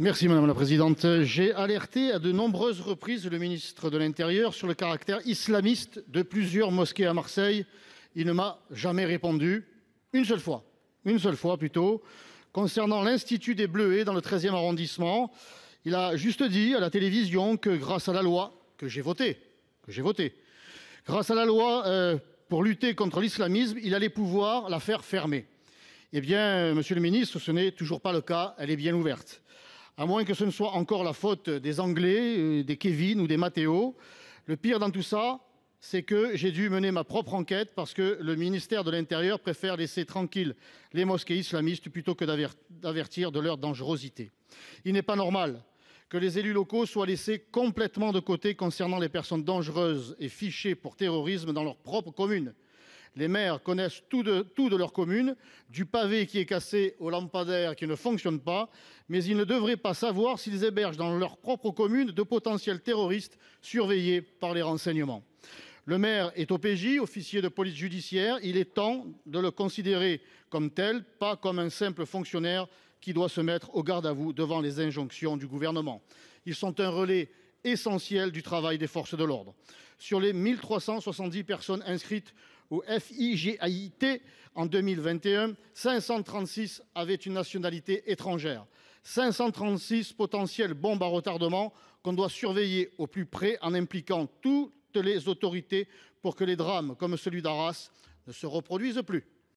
Merci madame la présidente. J'ai alerté à de nombreuses reprises le ministre de l'Intérieur sur le caractère islamiste de plusieurs mosquées à Marseille. Il ne m'a jamais répondu une seule fois, une seule fois plutôt concernant l'institut des Bleuets dans le 13e arrondissement. Il a juste dit à la télévision que grâce à la loi que j'ai voté, que j'ai voté grâce à la loi pour lutter contre l'islamisme, il allait pouvoir la faire fermer. Eh bien, monsieur le ministre, ce n'est toujours pas le cas, elle est bien ouverte. À moins que ce ne soit encore la faute des Anglais, des Kevin ou des Matteo. Le pire dans tout ça, c'est que j'ai dû mener ma propre enquête parce que le ministère de l'Intérieur préfère laisser tranquilles les mosquées islamistes plutôt que d'avertir de leur dangerosité. Il n'est pas normal que les élus locaux soient laissés complètement de côté concernant les personnes dangereuses et fichées pour terrorisme dans leur propre commune. Les maires connaissent tout de, leur commune, du pavé qui est cassé au lampadaire qui ne fonctionne pas, mais ils ne devraient pas savoir s'ils hébergent dans leur propre commune de potentiels terroristes surveillés par les renseignements. Le maire est officier de police judiciaire. Il est temps de le considérer comme tel, pas comme un simple fonctionnaire qui doit se mettre au garde à vous devant les injonctions du Gouvernement. Ils sont un relais essentiel du travail des forces de l'ordre. Sur les 1 370 personnes inscrites au FIGAIT en 2021, 536 avaient une nationalité étrangère, 536 potentiels bombes à retardement qu'on doit surveiller au plus près en impliquant toutes les autorités pour que les drames comme celui d'Arras ne se reproduisent plus.